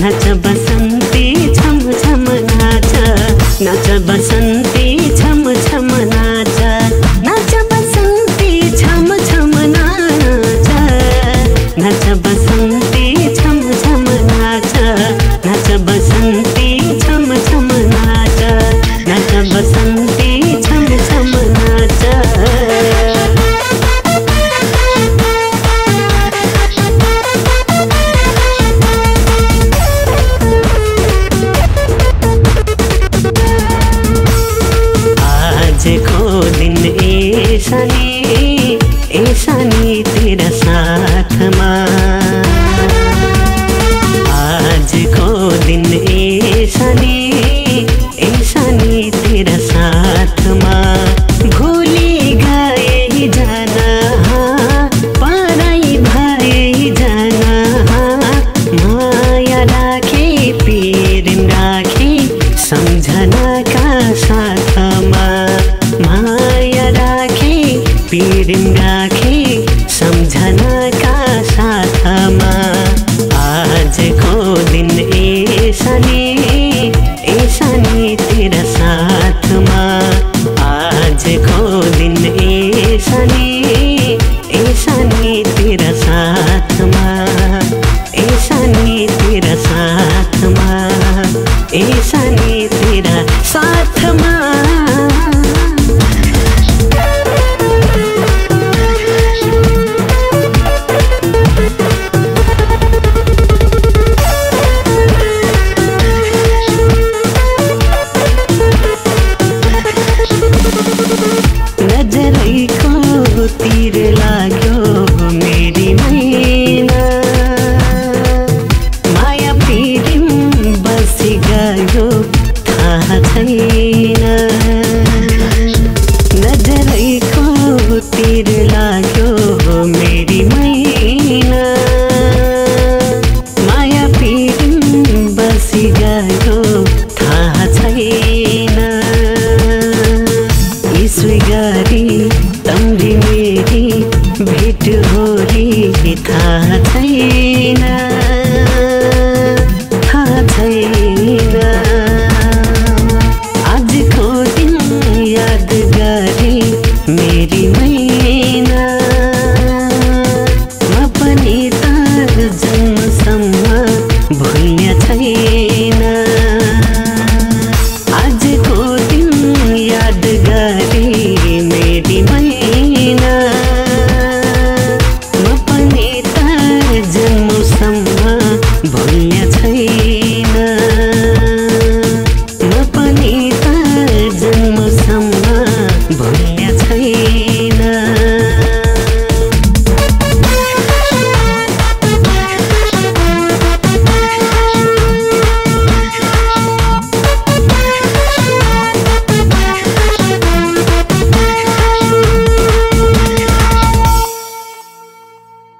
नाच बसन्ती छम छम नाच। नाच बसन्ती छम छम नाच। नाच बसन्ती छम छम नाच। नाच बसन्ती छम छम नाच। नाच बसन्ती छम छम नाच। नाच बसन्ती ऐसा नि तेरा साथमा। नजरैको तिर लाग्यो छैन नजरैको तिर मेरी मेरीमै